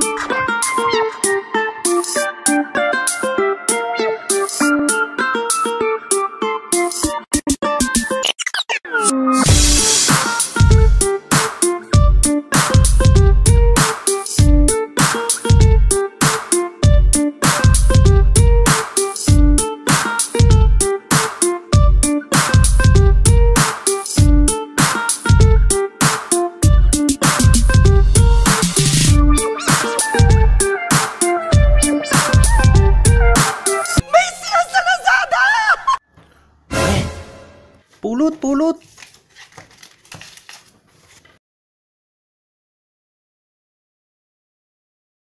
Thank you. Pulut, pulut.